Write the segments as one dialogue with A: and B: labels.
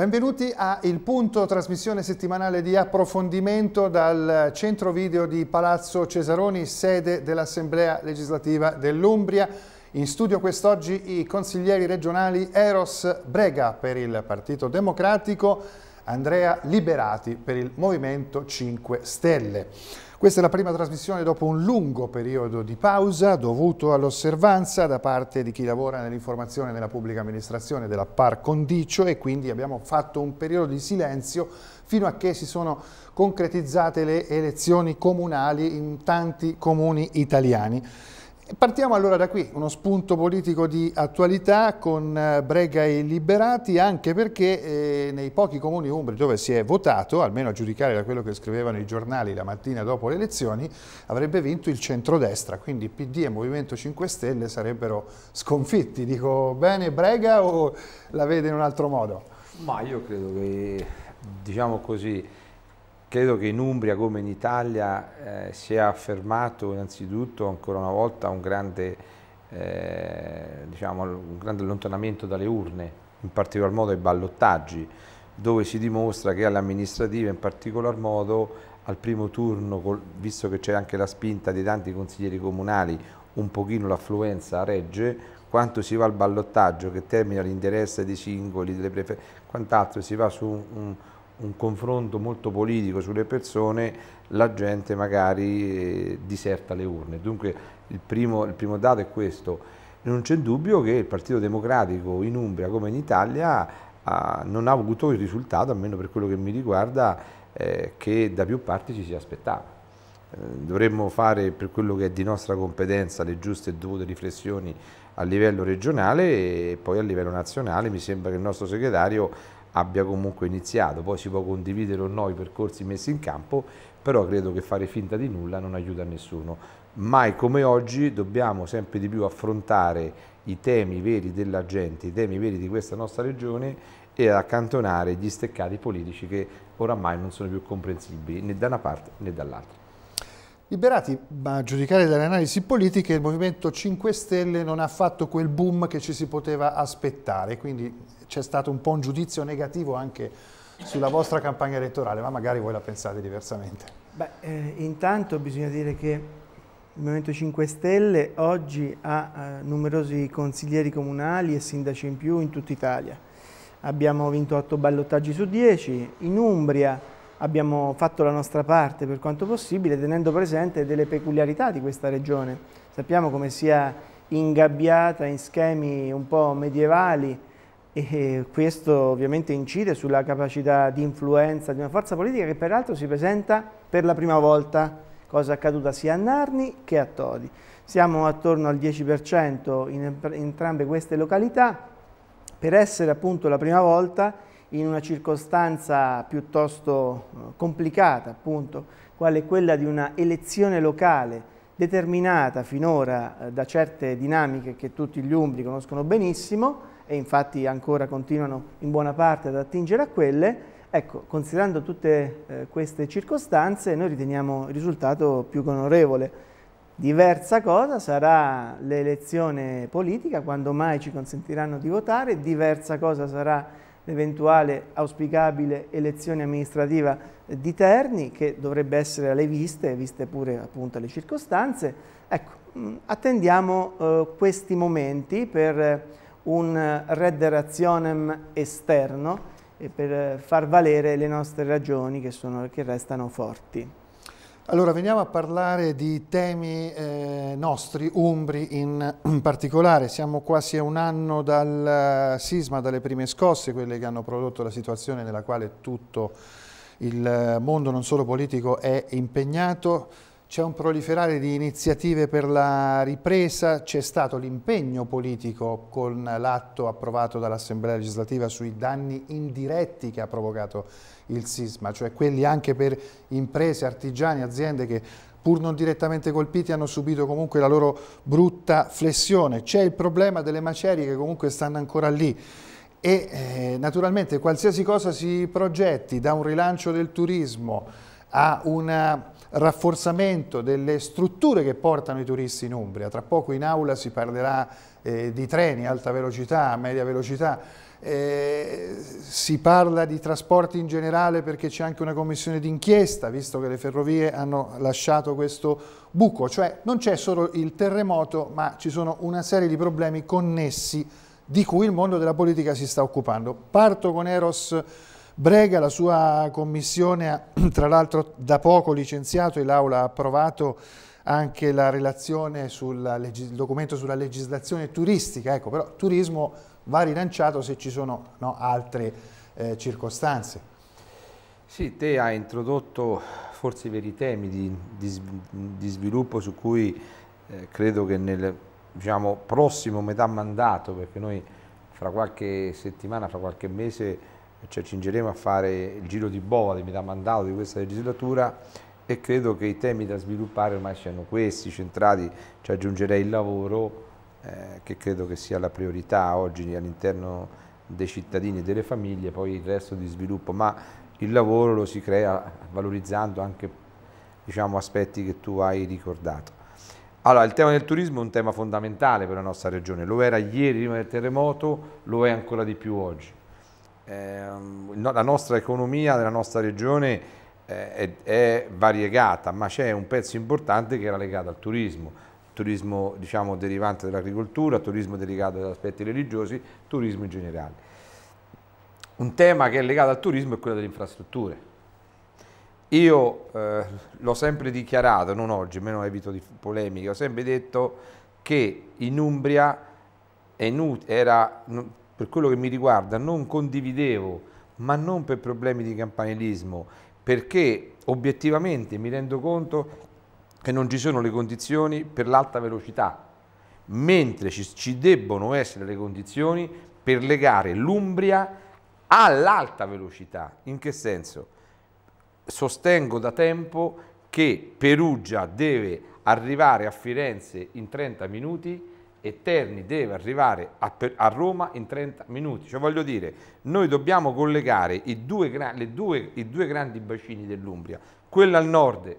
A: Benvenuti a Il Punto, trasmissione settimanale di approfondimento dal centro video di Palazzo Cesaroni, sede dell'Assemblea legislativa dell'Umbria. In studio quest'oggi i consiglieri regionali Eros Brega per il Partito Democratico, Andrea Liberati per il Movimento 5 Stelle. Questa è la prima trasmissione dopo un lungo periodo di pausa dovuto all'osservanza da parte di chi lavora nell'informazione nella pubblica amministrazione della Par Condicio e quindi abbiamo fatto un periodo di silenzio fino a che si sono concretizzate le elezioni comunali in tanti comuni italiani. Partiamo allora da qui, uno spunto politico di attualità con eh, Brega e Liberati, anche perché eh, nei pochi comuni umbri dove si è votato, almeno a giudicare da quello che scrivevano i giornali la mattina dopo le elezioni, avrebbe vinto il centrodestra, quindi PD e Movimento 5 Stelle sarebbero sconfitti. Dico bene Brega o la vede in un altro modo?
B: Ma io credo che, diciamo così, Credo che in Umbria come in Italia eh, sia affermato innanzitutto ancora una volta un grande, eh, diciamo, un grande allontanamento dalle urne, in particolar modo ai ballottaggi, dove si dimostra che alle amministrative in particolar modo al primo turno, visto che c'è anche la spinta di tanti consiglieri comunali, un pochino l'affluenza regge, quanto si va al ballottaggio che termina l'interesse dei singoli, delle quant'altro si va su un, un un confronto molto politico sulle persone, la gente magari eh, diserta le urne. Dunque il primo, il primo dato è questo. Non c'è dubbio che il Partito Democratico in Umbria come in Italia ha, non ha avuto il risultato, almeno per quello che mi riguarda, eh, che da più parti ci si aspettava. Eh, dovremmo fare per quello che è di nostra competenza le giuste e dovute riflessioni a livello regionale e poi a livello nazionale. Mi sembra che il nostro segretario abbia comunque iniziato, poi si può condividere o no i percorsi messi in campo, però credo che fare finta di nulla non aiuta nessuno. Mai come oggi dobbiamo sempre di più affrontare i temi veri della gente, i temi veri di questa nostra regione e accantonare gli steccati politici che oramai non sono più comprensibili né da una parte né dall'altra.
A: Liberati, ma a giudicare dalle analisi politiche, il Movimento 5 Stelle non ha fatto quel boom che ci si poteva aspettare, quindi c'è stato un po' un giudizio negativo anche sulla vostra campagna elettorale, ma magari voi la pensate diversamente.
C: Beh, eh, intanto bisogna dire che il Movimento 5 Stelle oggi ha eh, numerosi consiglieri comunali e sindaci in più in tutta Italia. Abbiamo vinto 8 ballottaggi su 10, in Umbria abbiamo fatto la nostra parte per quanto possibile tenendo presente delle peculiarità di questa regione. Sappiamo come sia ingabbiata in schemi un po' medievali e questo ovviamente incide sulla capacità di influenza di una forza politica che peraltro si presenta per la prima volta, cosa accaduta sia a Narni che a Todi. Siamo attorno al 10% in entrambe queste località, per essere appunto la prima volta in una circostanza piuttosto eh, complicata, appunto, quale quella di una elezione locale determinata finora eh, da certe dinamiche che tutti gli umbri conoscono benissimo e infatti ancora continuano in buona parte ad attingere a quelle, ecco, considerando tutte eh, queste circostanze noi riteniamo il risultato più che onorevole. Diversa cosa sarà l'elezione politica, quando mai ci consentiranno di votare, diversa cosa sarà l'eventuale auspicabile elezione amministrativa di Terni che dovrebbe essere alle viste, viste pure appunto le circostanze. Ecco, attendiamo eh, questi momenti per un rederationem esterno e per far valere le nostre ragioni che, sono, che restano forti.
A: Allora, veniamo a parlare di temi eh, nostri, umbri in, in, particolare. Siamo quasi a un anno dal sisma, dalle prime scosse, quelle che hanno prodotto la situazione nella quale tutto il mondo, non solo politico, è impegnato. C'è un proliferare di iniziative per la ripresa, c'è stato l'impegno politico con l'atto approvato dall'Assemblea legislativa sui danni indiretti che ha provocato il sisma, cioè quelli anche per imprese, artigiani, aziende che pur non direttamente colpiti hanno subito comunque la loro brutta flessione. C'è il problema delle macerie che comunque stanno ancora lì e eh, naturalmente qualsiasi cosa si progetti da un rilancio del turismo a un rafforzamento delle strutture che portano i turisti in Umbria. Tra poco in aula si parlerà eh, di treni, alta velocità, media velocità, eh, si parla di trasporti in generale perché c'è anche una commissione d'inchiesta, visto che le ferrovie hanno lasciato questo buco, cioè non c'è solo il terremoto, ma ci sono una serie di problemi connessi di cui il mondo della politica si sta occupando. Parto con Eros Brega, la sua commissione ha tra l'altro da poco licenziato e l'Aula ha approvato anche la relazione sul documento sulla legislazione turistica, ecco però turismo va rilanciato se ci sono no, altre eh, circostanze.
B: Sì, te hai introdotto forse i veri temi di, di, di sviluppo su cui eh, credo che nel diciamo, prossimo metà mandato, perché noi fra qualche settimana, fra qualche mese ci accingeremo a fare il giro di boa di metà mandato di questa legislatura e credo che i temi da sviluppare ormai siano questi, centrati, ci aggiungerei il lavoro, eh, che credo che sia la priorità oggi all'interno dei cittadini e delle famiglie, poi il resto di sviluppo, ma il lavoro lo si crea valorizzando anche diciamo, aspetti che tu hai ricordato. Allora, il tema del turismo è un tema fondamentale per la nostra regione, lo era ieri prima del terremoto, lo è ancora di più oggi. Eh, la nostra economia della nostra regione eh, è, è variegata, ma c'è un pezzo importante che era legato al turismo turismo diciamo, derivante dall'agricoltura, turismo derivato dagli aspetti religiosi, turismo in generale. Un tema che è legato al turismo è quello delle infrastrutture. Io eh, l'ho sempre dichiarato, non oggi, meno evito di polemiche, ho sempre detto che in Umbria era, per quello che mi riguarda, non condividevo, ma non per problemi di campanilismo, perché obiettivamente mi rendo conto che non ci sono le condizioni per l'alta velocità, mentre ci, ci debbono essere le condizioni per legare l'Umbria all'alta velocità. In che senso? Sostengo da tempo che Perugia deve arrivare a Firenze in 30 minuti e Terni deve arrivare a, a Roma in 30 minuti. Cioè voglio dire, noi dobbiamo collegare i due, due, i due grandi bacini dell'Umbria, quello al nord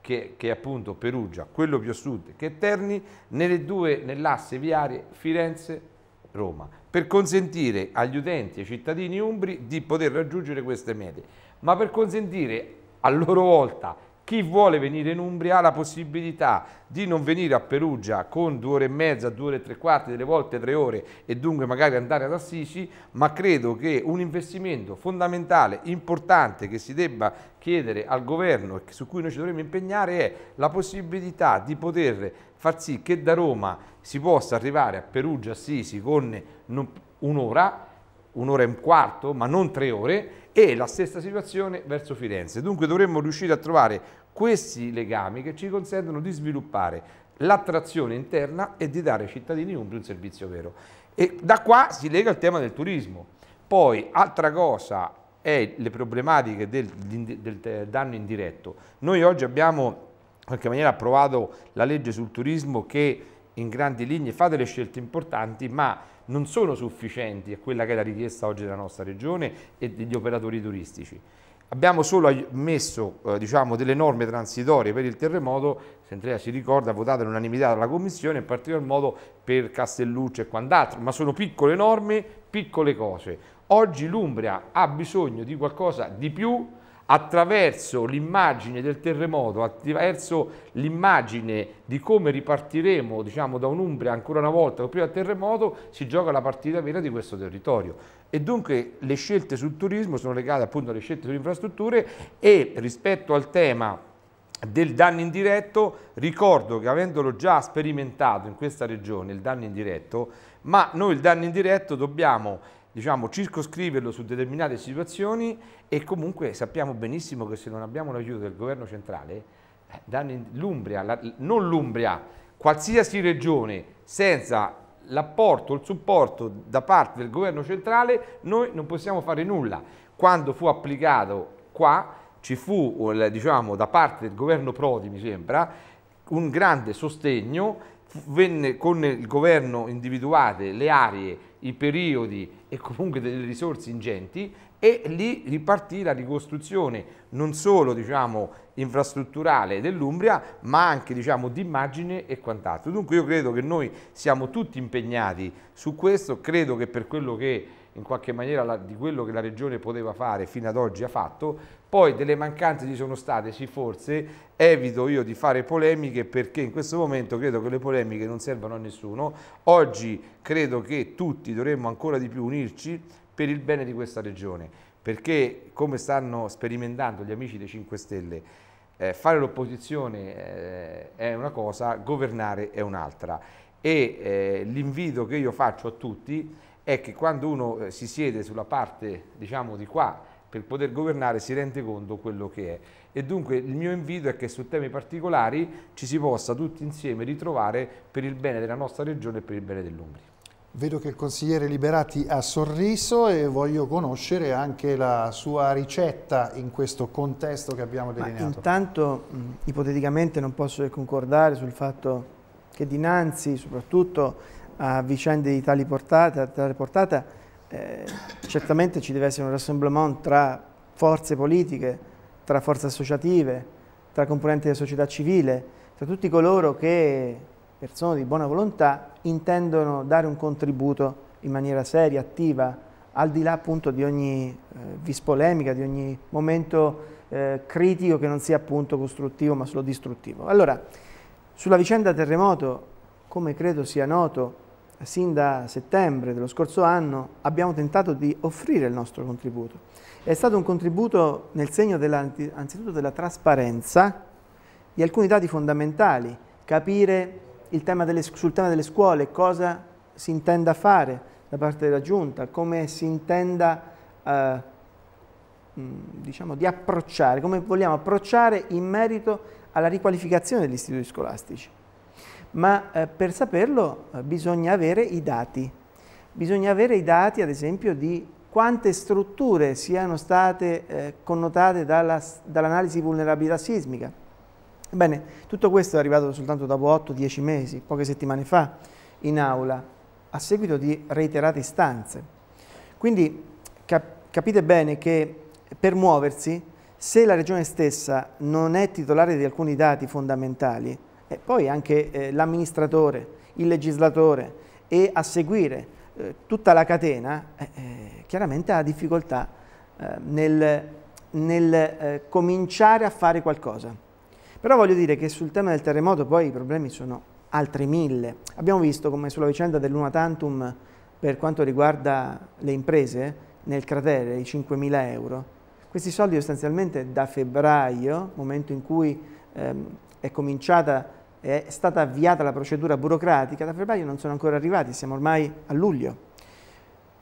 B: che, che, è appunto Perugia, quello più a sud che è Terni, nell'asse viario Firenze-Roma, per consentire agli utenti e ai cittadini umbri di poter raggiungere queste mete, ma per consentire a loro volta chi vuole venire in Umbria ha la possibilità di non venire a Perugia con due ore e mezza, due ore e tre quarti, delle volte tre ore e dunque magari andare ad Assisi, ma credo che un investimento fondamentale, importante che si debba chiedere al governo e su cui noi ci dovremmo impegnare è la possibilità di poter far sì che da Roma si possa arrivare a Perugia, Assisi con un'ora, un'ora e un quarto, ma non tre ore, e la stessa situazione verso Firenze. Dunque dovremmo riuscire a trovare questi legami che ci consentono di sviluppare l'attrazione interna e di dare ai cittadini umbri un servizio vero. E da qua si lega il tema del turismo. Poi, altra cosa, è le problematiche del, del danno indiretto. Noi oggi abbiamo in qualche maniera approvato la legge sul turismo che in grandi linee fa delle scelte importanti, ma non sono sufficienti a quella che è la richiesta oggi della nostra regione e degli operatori turistici. Abbiamo solo messo eh, diciamo, delle norme transitorie per il terremoto, se Andrea si ricorda, votate all'unanimità dalla Commissione, in particolar modo per Castelluccio e quant'altro, ma sono piccole norme, piccole cose. Oggi l'Umbria ha bisogno di qualcosa di più attraverso l'immagine del terremoto, attraverso l'immagine di come ripartiremo diciamo, da un'Umbria ancora una volta prima del terremoto, si gioca la partita vera di questo territorio. E dunque le scelte sul turismo sono legate appunto alle scelte sulle infrastrutture e rispetto al tema del danno indiretto, ricordo che avendolo già sperimentato in questa regione, il danno indiretto, ma noi il danno indiretto dobbiamo diciamo, circoscriverlo su determinate situazioni e comunque sappiamo benissimo che se non abbiamo l'aiuto del governo centrale, eh, l'Umbria, non l'Umbria, qualsiasi regione senza l'apporto, il supporto da parte del governo centrale, noi non possiamo fare nulla. Quando fu applicato qua, ci fu diciamo, da parte del governo Prodi, mi sembra, un grande sostegno, venne con il governo individuate le aree i periodi e comunque delle risorse ingenti e lì ripartì la ricostruzione non solo diciamo, infrastrutturale dell'Umbria ma anche diciamo, di immagine e quant'altro. Dunque io credo che noi siamo tutti impegnati su questo, credo che per quello che in qualche maniera la, di quello che la Regione poteva fare fino ad oggi ha fatto, poi delle mancanze ci sono state, sì forse, evito io di fare polemiche perché in questo momento credo che le polemiche non servano a nessuno, oggi credo che tutti dovremmo ancora di più unirci per il bene di questa Regione, perché come stanno sperimentando gli amici dei 5 Stelle, eh, fare l'opposizione eh, è una cosa, governare è un'altra. E eh, l'invito che io faccio a tutti è che quando uno eh, si siede sulla parte diciamo di qua per poter governare si rende conto quello che è e dunque il mio invito è che su temi particolari ci si possa tutti insieme ritrovare per il bene della nostra regione e per il bene dell'Umbria.
A: Vedo che il consigliere Liberati ha sorriso e voglio conoscere anche la sua ricetta in questo contesto che abbiamo delineato.
C: Ma intanto, ipoteticamente, non posso che concordare sul fatto che dinanzi, soprattutto a vicende di tali portata, tale portata eh, certamente ci deve essere un rassemblement tra forze politiche, tra forze associative, tra componenti della società civile, tra tutti coloro che persone di buona volontà intendono dare un contributo in maniera seria, attiva, al di là appunto di ogni eh, vis polemica, di ogni momento eh, critico che non sia appunto costruttivo ma solo distruttivo. Allora, sulla vicenda terremoto, come credo sia noto, sin da settembre dello scorso anno abbiamo tentato di offrire il nostro contributo. È stato un contributo nel segno della, anzitutto della trasparenza di alcuni dati fondamentali, capire tema delle, sul tema delle scuole, cosa si intenda fare da parte della Giunta, come si intenda eh, diciamo, di approcciare, come vogliamo approcciare in merito alla riqualificazione degli istituti scolastici. Ma eh, per saperlo eh, bisogna avere i dati. Bisogna avere i dati, ad esempio, di quante strutture siano state eh, connotate dall'analisi dall vulnerabilità sismica, Ebbene, tutto questo è arrivato soltanto dopo 8-10 mesi, poche settimane fa, in aula, a seguito di reiterate istanze. Quindi cap capite bene che per muoversi, se la Regione stessa non è titolare di alcuni dati fondamentali, e poi anche eh, l'amministratore, il legislatore e a seguire eh, tutta la catena, eh, eh chiaramente ha difficoltà eh, nel, nel cominciare a fare qualcosa. Però voglio dire che sul tema del terremoto poi i problemi sono altri mille. Abbiamo visto come sulla vicenda dell'Una Tantum per quanto riguarda le imprese nel cratere, i 5.000 euro, questi soldi sostanzialmente da febbraio, momento in cui ehm, è cominciata, è stata avviata la procedura burocratica, da febbraio non sono ancora arrivati, siamo ormai a luglio.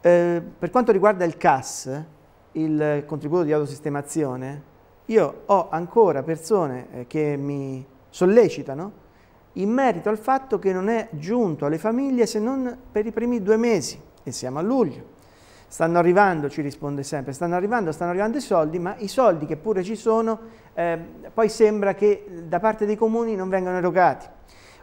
C: Eh, per quanto riguarda il CAS, il contributo di autosistemazione, io ho ancora persone eh, che mi sollecitano in merito al fatto che non è giunto alle famiglie se non per i primi due mesi e siamo a luglio. Stanno arrivando, ci risponde sempre, stanno arrivando, stanno arrivando i soldi, ma i soldi che pure ci sono, eh, poi sembra che da parte dei comuni non vengano erogati.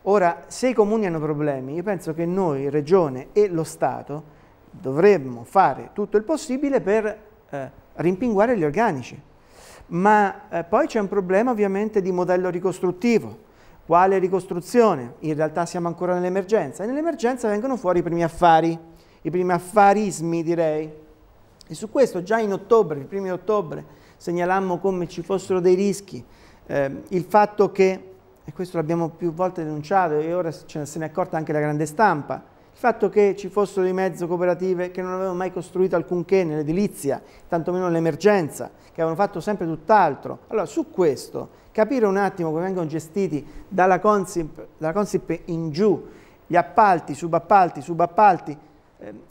C: Ora, se i comuni hanno problemi, io penso che noi, Regione e lo Stato, dovremmo fare tutto il possibile per eh, rimpinguare gli organici ma eh, poi c'è un problema ovviamente di modello ricostruttivo. Quale ricostruzione? In realtà siamo ancora nell'emergenza e nell'emergenza vengono fuori i primi affari, i primi affarismi direi. E su questo già in ottobre, il primo di ottobre, segnalammo come ci fossero dei rischi, eh, il fatto che, e questo l'abbiamo più volte denunciato e ora ce ne è accorta anche la grande stampa, il fatto che ci fossero di mezzo cooperative che non avevano mai costruito alcunché nell'edilizia, tantomeno nell'emergenza, che avevano fatto sempre tutt'altro. Allora, su questo, capire un attimo come vengono gestiti dalla Consip, dalla Consip in giù, gli appalti, subappalti, subappalti,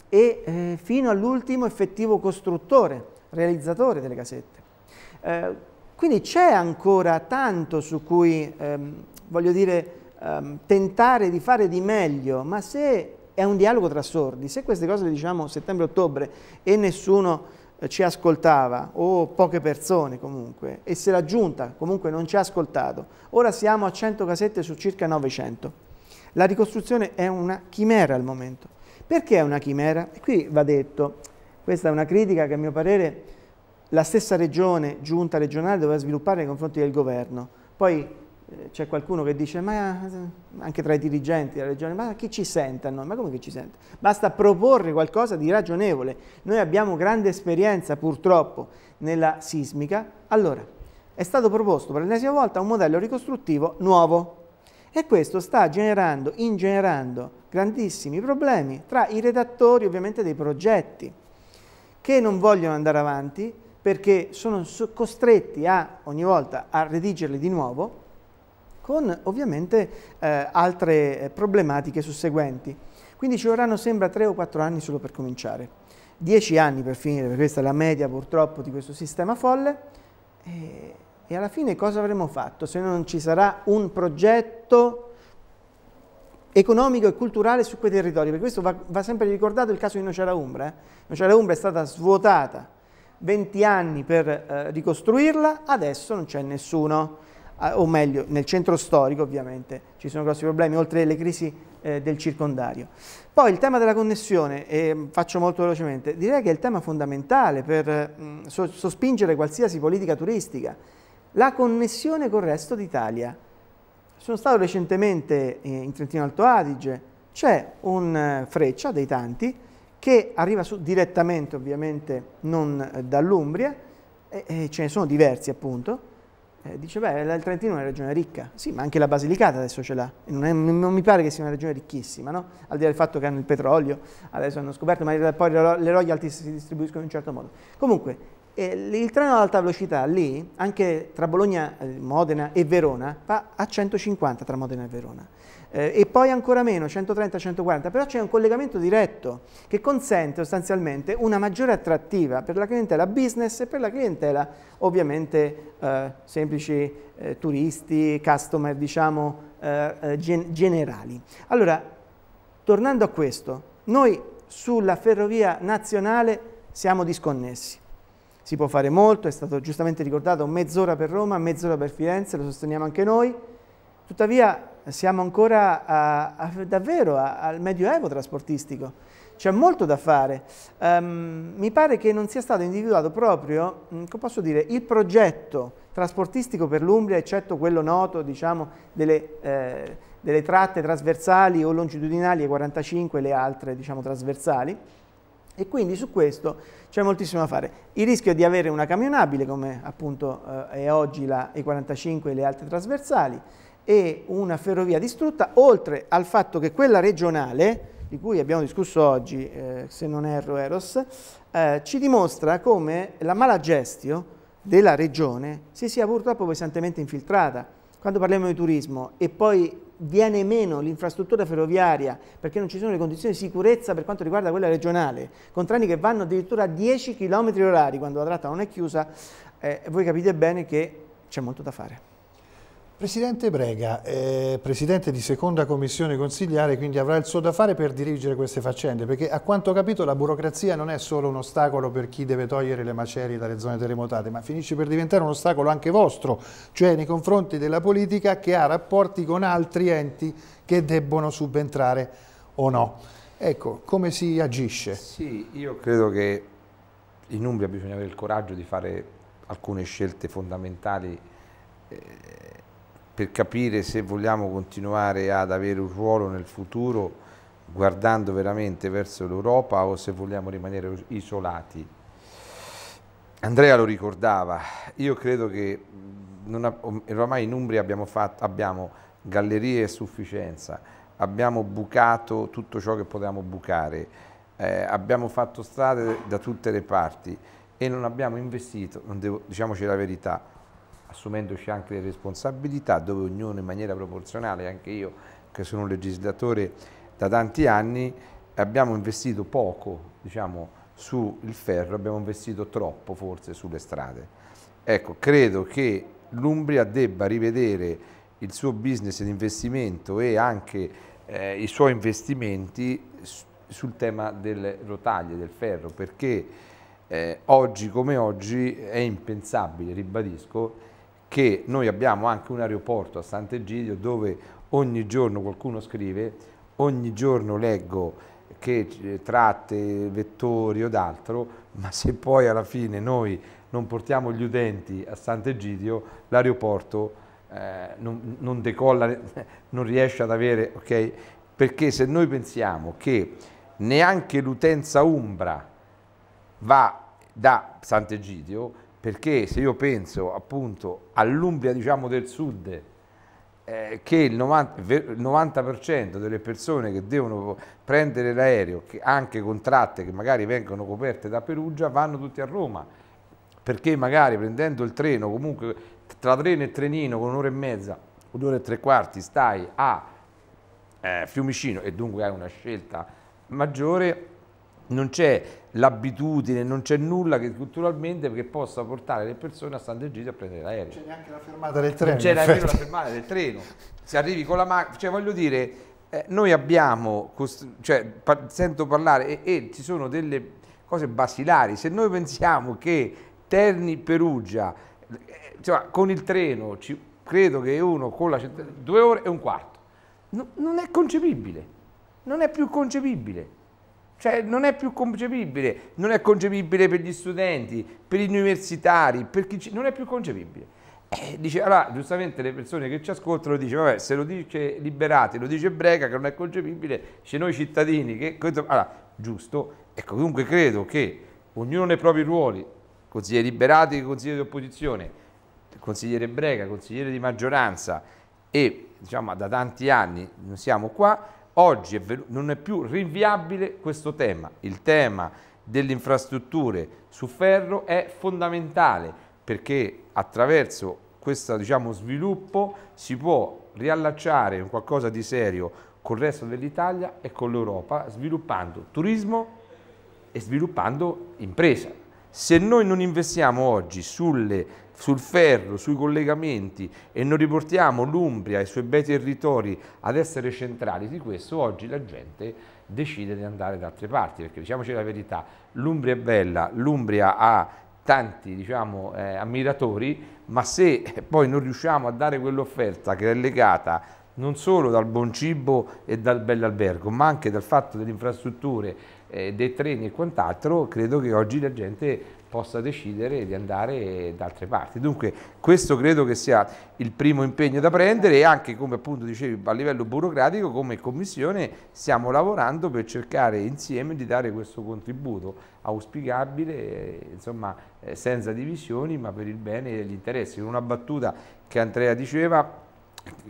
C: e eh, fino all'ultimo effettivo costruttore, realizzatore delle casette. Eh, quindi c'è ancora tanto su cui, ehm, voglio dire, ehm, tentare di fare di meglio, ma se è un dialogo tra sordi. Se queste cose le diciamo settembre-ottobre e nessuno eh, ci ascoltava, o poche persone comunque, e se la giunta comunque non ci ha ascoltato, ora siamo a 100 casette su circa 900. La ricostruzione è una chimera al momento. Perché è una chimera? E qui va detto, questa è una critica che a mio parere la stessa regione, giunta regionale, doveva sviluppare nei confronti del governo. Poi eh, c'è qualcuno che dice, ma anche tra i dirigenti della regione, ma chi ci sente a noi? Ma come che ci sente? Basta proporre qualcosa di ragionevole. Noi abbiamo grande esperienza purtroppo nella sismica. Allora, è stato proposto per l'ennesima volta un modello ricostruttivo nuovo e questo sta generando, ingenerando grandissimi problemi tra i redattori ovviamente dei progetti che non vogliono andare avanti perché sono costretti a, ogni volta a redigerli di nuovo con ovviamente eh, altre eh, problematiche susseguenti. Quindi ci vorranno sembra tre o quattro anni solo per cominciare, dieci anni per finire, perché questa è la media purtroppo di questo sistema folle, e, e alla fine cosa avremo fatto se non ci sarà un progetto economico e culturale su quei territori, perché questo va, va sempre ricordato il caso di Nocera Umbra. Eh? Nocera Umbra è stata svuotata 20 anni per eh, ricostruirla, adesso non c'è nessuno o meglio nel centro storico ovviamente ci sono grossi problemi oltre alle crisi eh, del circondario. Poi il tema della connessione, eh, faccio molto velocemente, direi che è il tema fondamentale per mh, so sospingere qualsiasi politica turistica, la connessione col resto d'Italia. Sono stato recentemente eh, in Trentino Alto Adige, c'è un eh, freccia dei tanti che arriva su, direttamente ovviamente non eh, dall'Umbria, e ce ne sono diversi appunto, eh, dice, beh, il Trentino è una regione ricca. Sì, ma anche la Basilicata adesso ce l'ha. Non, non, mi pare che sia una regione ricchissima, no? Al di là del fatto che hanno il petrolio, adesso hanno scoperto, ma poi le royalty si distribuiscono in un certo modo. Comunque, il treno ad alta velocità lì, anche tra Bologna, eh, Modena e Verona, va a 150 tra Modena e Verona eh, e poi ancora meno, 130-140, però c'è un collegamento diretto che consente sostanzialmente una maggiore attrattiva per la clientela business e per la clientela ovviamente eh, semplici eh, turisti, customer diciamo eh, eh, gen generali. Allora, tornando a questo, noi sulla ferrovia nazionale siamo disconnessi. Si può fare molto, è stato giustamente ricordato mezz'ora per Roma, mezz'ora per Firenze, lo sosteniamo anche noi, tuttavia siamo ancora a, a, davvero a, al medioevo trasportistico, c'è molto da fare. Um, mi pare che non sia stato individuato proprio, mm, dire, il progetto trasportistico per l'Umbria, eccetto quello noto, diciamo, delle, eh, delle tratte trasversali o longitudinali e 45 e le altre, diciamo, trasversali. E quindi su questo c'è moltissimo da fare. Il rischio di avere una camionabile, come appunto eh, è oggi la E45 e le altre trasversali, e una ferrovia distrutta, oltre al fatto che quella regionale, di cui abbiamo discusso oggi, eh, se non erro Eros, eh, ci dimostra come la mala gestio della regione si sia purtroppo pesantemente infiltrata. Quando parliamo di turismo e poi viene meno l'infrastruttura ferroviaria perché non ci sono le condizioni di sicurezza per quanto riguarda quella regionale, con treni che vanno addirittura a 10 km orari quando la tratta non è chiusa, eh, voi capite bene che c'è molto da fare.
A: Presidente Brega, eh, Presidente di seconda commissione consigliare, quindi avrà il suo da fare per dirigere queste faccende, perché a quanto ho capito la burocrazia non è solo un ostacolo per chi deve togliere le macerie dalle zone terremotate, ma finisce per diventare un ostacolo anche vostro, cioè nei confronti della politica che ha rapporti con altri enti che debbono subentrare o no. Ecco, come si agisce?
B: Sì, io credo che in Umbria bisogna avere il coraggio di fare alcune scelte fondamentali eh, per capire se vogliamo continuare ad avere un ruolo nel futuro guardando veramente verso l'Europa o se vogliamo rimanere isolati. Andrea lo ricordava, io credo che ha, ormai in Umbria abbiamo, fatto, abbiamo gallerie a sufficienza, abbiamo bucato tutto ciò che potevamo bucare, eh, abbiamo fatto strade da tutte le parti e non abbiamo investito, non devo, diciamoci la verità, assumendoci anche le responsabilità, dove ognuno in maniera proporzionale, anche io che sono un legislatore da tanti anni, abbiamo investito poco diciamo, sul ferro, abbiamo investito troppo forse sulle strade. Ecco, credo che l'Umbria debba rivedere il suo business di investimento e anche eh, i suoi investimenti sul tema delle rotaglie, del ferro, perché eh, oggi come oggi è impensabile, ribadisco, che noi abbiamo anche un aeroporto a Sant'Egidio dove ogni giorno qualcuno scrive, ogni giorno leggo che eh, tratte, vettori o d'altro, ma se poi alla fine noi non portiamo gli utenti a Sant'Egidio, l'aeroporto eh, non, non, decolla, non riesce ad avere, ok? Perché se noi pensiamo che neanche l'utenza umbra va da Sant'Egidio, perché se io penso appunto all'Umbria diciamo del sud, eh, che il 90%, il 90 delle persone che devono prendere l'aereo, anche con tratte che magari vengono coperte da Perugia, vanno tutti a Roma, perché magari prendendo il treno, comunque tra treno e trenino con un'ora e mezza, un'ora e tre quarti stai a eh, Fiumicino e dunque hai una scelta maggiore, non c'è l'abitudine, non c'è nulla che culturalmente che possa portare le persone a Sant'Egidio a prendere l'aereo.
A: C'è neanche la fermata del treno.
B: Non c'è nemmeno la fermata del treno. Se arrivi con la macchina, cioè voglio dire, eh, noi abbiamo, cioè, pa sento parlare e, e, ci sono delle cose basilari. Se noi pensiamo che Terni Perugia, eh, cioè, con il treno, ci, credo che uno con la due ore e un quarto, no, non è concepibile, non è più concepibile. Cioè non è più concepibile, non è concepibile per gli studenti, per gli universitari, per chi ci... non è più concepibile. Eh, dice, allora, giustamente le persone che ci ascoltano dicono, vabbè, se lo dice Liberati, lo dice Brega, che non è concepibile, c'è noi cittadini che... Allora, giusto, ecco, comunque credo che ognuno nei propri ruoli, consigliere Liberati, consigliere di opposizione, consigliere Brega, consigliere di maggioranza. E diciamo da tanti anni non siamo qua, Oggi è non è più rinviabile questo tema, il tema delle infrastrutture su ferro è fondamentale perché attraverso questo diciamo, sviluppo si può riallacciare qualcosa di serio col resto dell'Italia e con l'Europa sviluppando turismo e sviluppando impresa. Se noi non investiamo oggi sulle sul ferro, sui collegamenti e non riportiamo l'Umbria e i suoi bei territori ad essere centrali di questo, oggi la gente decide di andare da altre parti, perché diciamoci la verità, l'Umbria è bella, l'Umbria ha tanti diciamo, eh, ammiratori, ma se poi non riusciamo a dare quell'offerta che è legata non solo dal buon cibo e dal bell'albergo, ma anche dal fatto delle infrastrutture, eh, dei treni e quant'altro, credo che oggi la gente possa decidere di andare da altre parti. Dunque questo credo che sia il primo impegno da prendere e anche come appunto dicevi a livello burocratico come commissione stiamo lavorando per cercare insieme di dare questo contributo auspicabile, insomma eh, senza divisioni ma per il bene degli interessi. Una battuta che Andrea diceva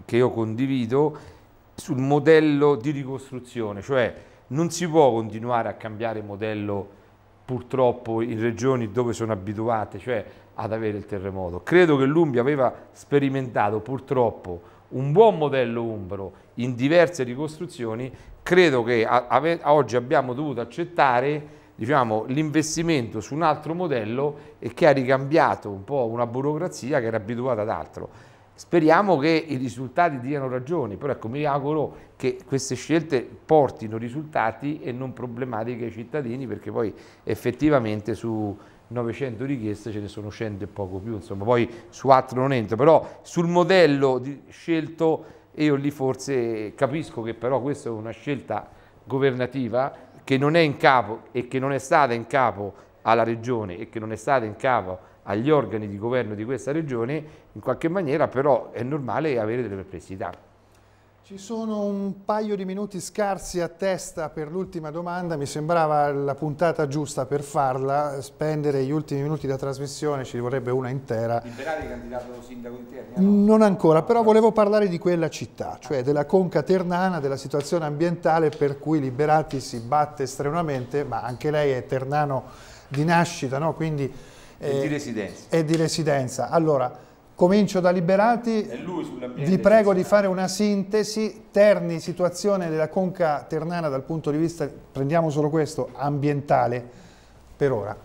B: che io condivido sul modello di ricostruzione, cioè non si può continuare a cambiare modello purtroppo in regioni dove sono abituate, cioè ad avere il terremoto. Credo che l'Umbria aveva sperimentato purtroppo un buon modello umbro in diverse ricostruzioni, credo che a, a, oggi abbiamo dovuto accettare diciamo, l'investimento su un altro modello e che ha ricambiato un po' una burocrazia che era abituata ad altro. Speriamo che i risultati diano ragione, però ecco, mi auguro che queste scelte portino risultati e non problematiche ai cittadini, perché poi effettivamente su 900 richieste ce ne sono 100 e poco più, insomma, poi su altro non entro, però sul modello scelto io lì forse capisco che però questa è una scelta governativa che non è in capo e che non è stata in capo alla regione e che non è stata in capo agli organi di governo di questa regione, in qualche maniera però è normale avere delle perplessità.
A: Ci sono un paio di minuti scarsi a testa per l'ultima domanda, mi sembrava la puntata giusta per farla, spendere gli ultimi minuti da trasmissione, ci vorrebbe una intera.
B: Liberati candidato sindaco di Terni?
A: No? Non ancora, però volevo parlare di quella città, cioè della conca ternana, della situazione ambientale per cui Liberati si batte strenuamente, ma anche lei è ternano di nascita, no? quindi
B: e di residenza.
A: E di residenza. Allora, comincio da Liberati, vi prego di fare una sintesi, Terni, situazione della conca ternana dal punto di vista, prendiamo solo questo, ambientale, per ora.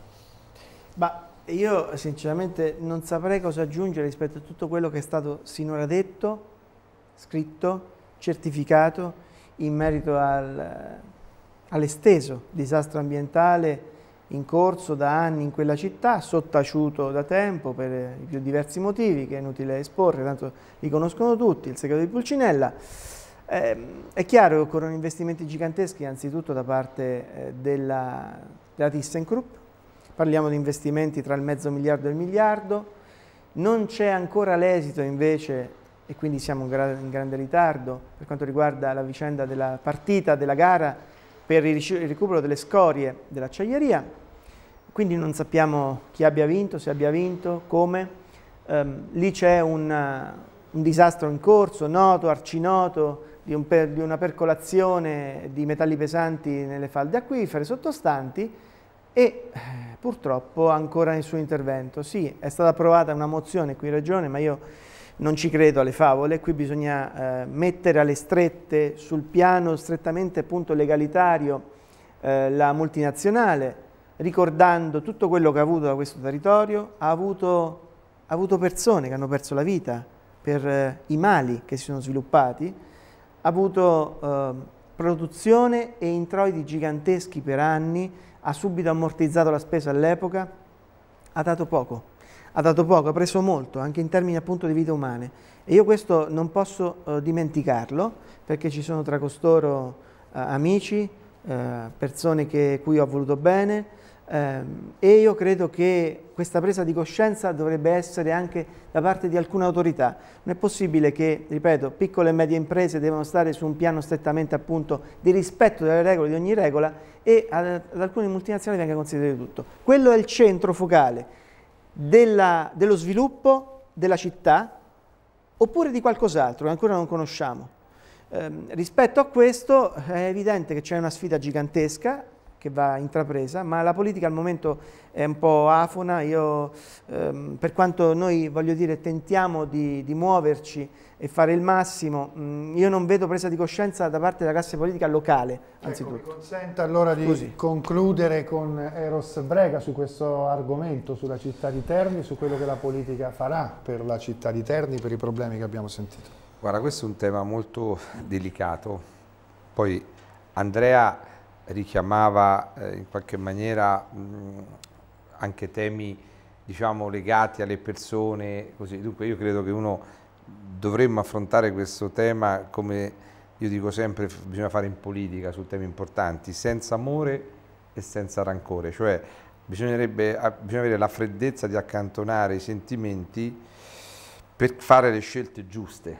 C: Ma io sinceramente non saprei cosa aggiungere rispetto a tutto quello che è stato sinora detto, scritto, certificato in merito al, all'esteso disastro ambientale in corso da anni in quella città, sottaciuto da tempo per i più diversi motivi che è inutile esporre, tanto li conoscono tutti, il segreto di Pulcinella. Eh, è chiaro che occorrono investimenti giganteschi anzitutto da parte eh, della, della ThyssenKrupp, parliamo di investimenti tra il mezzo miliardo e il miliardo, non c'è ancora l'esito invece e quindi siamo in grande ritardo per quanto riguarda la vicenda della partita, della gara per il recupero delle scorie dell'acciaieria, quindi non sappiamo chi abbia vinto, se abbia vinto, come. Um, lì c'è un, un disastro in corso, noto, arcinoto, di, un per, di, una percolazione di metalli pesanti nelle falde acquifere sottostanti e eh, purtroppo ancora nessun intervento. Sì, è stata approvata una mozione qui in Regione, ma io non ci credo alle favole, qui bisogna eh, mettere alle strette sul piano strettamente appunto legalitario eh, la multinazionale, ricordando tutto quello che ha avuto da questo territorio, ha avuto, ha avuto persone che hanno perso la vita per eh, i mali che si sono sviluppati, ha avuto eh, produzione e introiti giganteschi per anni, ha subito ammortizzato la spesa all'epoca, ha dato poco, ha dato poco, ha preso molto, anche in termini appunto di vite umane. E io questo non posso eh, dimenticarlo, perché ci sono tra costoro eh, amici, eh, persone che, cui ho voluto bene, e io credo che questa presa di coscienza dovrebbe essere anche da parte di alcune autorità. Non è possibile che, ripeto, piccole e medie imprese devono stare su un piano strettamente appunto di rispetto delle regole, di ogni regola e ad, ad alcune multinazionali venga considerato tutto. Quello è il centro focale della, dello sviluppo della città oppure di qualcos'altro che ancora non conosciamo. Eh, rispetto a questo è evidente che c'è una sfida gigantesca che va intrapresa, ma la politica al momento è un po' afona, io ehm, per quanto noi voglio dire tentiamo di, di muoverci e fare il massimo, mh, mm, io non vedo presa di coscienza da parte della classe politica locale, ecco, anzitutto. Ecco,
A: mi consenta allora di Così. concludere con Eros Brega su questo argomento, sulla città di Terni, su quello che la politica farà per la città di Terni, per i problemi che abbiamo sentito.
B: Guarda, questo è un tema molto delicato, poi Andrea richiamava eh, in qualche maniera mh, anche temi diciamo, legati alle persone, così. dunque io credo che uno dovremmo affrontare questo tema come io dico sempre bisogna fare in politica su temi importanti, senza amore e senza rancore, cioè bisognerebbe bisogna avere la freddezza di accantonare i sentimenti per fare le scelte giuste,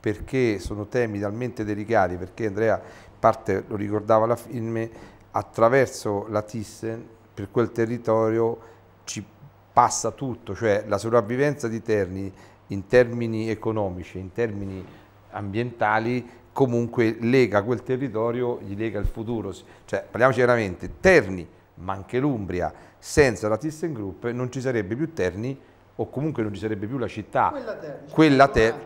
B: perché sono temi talmente delicati, perché Andrea parte lo ricordava la film, attraverso la Thyssen per quel territorio ci passa tutto, cioè la sopravvivenza di Terni in termini economici, in termini ambientali, comunque lega quel territorio, gli lega il futuro. Cioè, parliamoci veramente, Terni, ma anche l'Umbria, senza la Thyssen Group non ci sarebbe più Terni o comunque non ci sarebbe più la città. Quella Terni. Quella Terni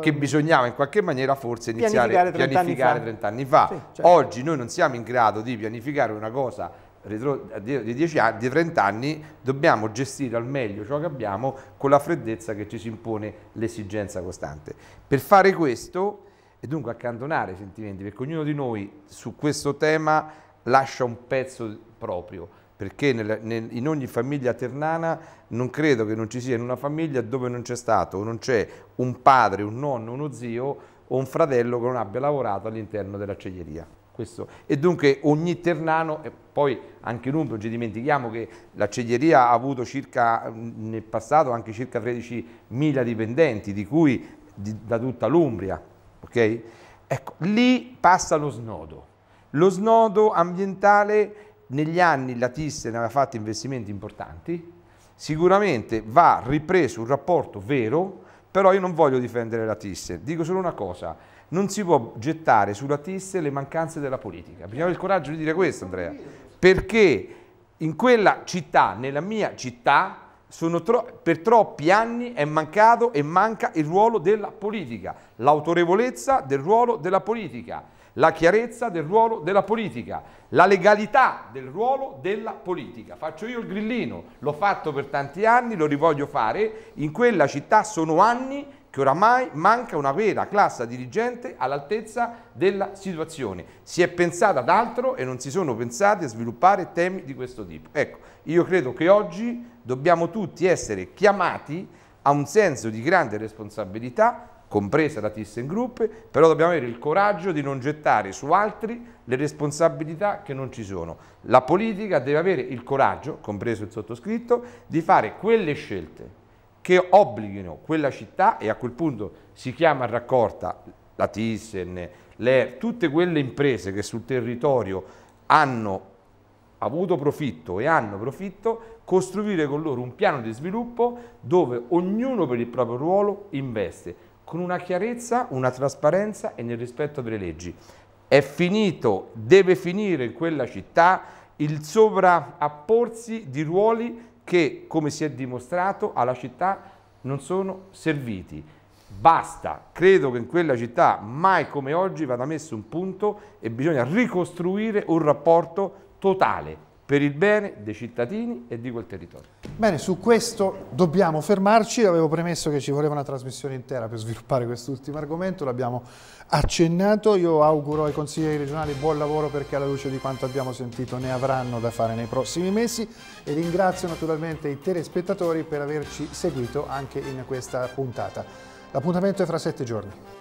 B: che bisognava in qualche maniera forse iniziare a pianificare 30 anni fa. Sì, certo. Oggi noi non siamo in grado di pianificare una cosa di 10 anni, di 30 anni, dobbiamo gestire al meglio ciò che abbiamo con la freddezza che ci si impone l'esigenza costante. Per fare questo e dunque accantonare i sentimenti, perché ognuno di noi su questo tema lascia un pezzo proprio perché nel, nel, in ogni famiglia ternana non credo che non ci sia in una famiglia dove non c'è stato non c'è un padre, un nonno, uno zio o un fratello che non abbia lavorato all'interno dell'acciaieria. Questo. E dunque ogni ternano, e poi anche in Umbro ci dimentichiamo che l'acciaieria ha avuto circa, nel passato anche circa 13.000 dipendenti, di cui di, da tutta l'Umbria. Okay? Ecco, lì passa lo snodo. Lo snodo ambientale negli anni la Thyssen aveva fatto investimenti importanti, sicuramente va ripreso un rapporto vero, però io non voglio difendere la Thyssen, dico solo una cosa, non si può gettare sulla Thyssen le mancanze della politica, bisogna avere il coraggio di dire questo Andrea, perché in quella città, nella mia città, tro per troppi anni è mancato e manca il ruolo della politica, l'autorevolezza del ruolo della politica la chiarezza del ruolo della politica, la legalità del ruolo della politica. Faccio io il grillino, l'ho fatto per tanti anni, lo rivoglio fare, in quella città sono anni che oramai manca una vera classe dirigente all'altezza della situazione. Si è pensato ad altro e non si sono pensati a sviluppare temi di questo tipo. Ecco, io credo che oggi dobbiamo tutti essere chiamati a un senso di grande responsabilità compresa la ThyssenKrupp, però dobbiamo avere il coraggio di non gettare su altri le responsabilità che non ci sono. La politica deve avere il coraggio, compreso il sottoscritto, di fare quelle scelte che obblighino quella città e a quel punto si chiama a raccolta la Thyssen, le, tutte quelle imprese che sul territorio hanno avuto profitto e hanno profitto, costruire con loro un piano di sviluppo dove ognuno per il proprio ruolo investe con una chiarezza, una trasparenza e nel rispetto delle leggi. È finito, deve finire in quella città il sovrapporsi di ruoli che, come si è dimostrato, alla città non sono serviti. Basta, credo che in quella città mai come oggi vada messo un punto e bisogna ricostruire un rapporto totale per il bene dei cittadini e di quel territorio.
A: Bene, su questo dobbiamo fermarci, avevo premesso che ci voleva una trasmissione intera per sviluppare quest'ultimo argomento, l'abbiamo accennato, io auguro ai consiglieri regionali buon lavoro perché alla luce di quanto abbiamo sentito ne avranno da fare nei prossimi mesi e ringrazio naturalmente i telespettatori per averci seguito anche in questa puntata. L'appuntamento è fra sette giorni.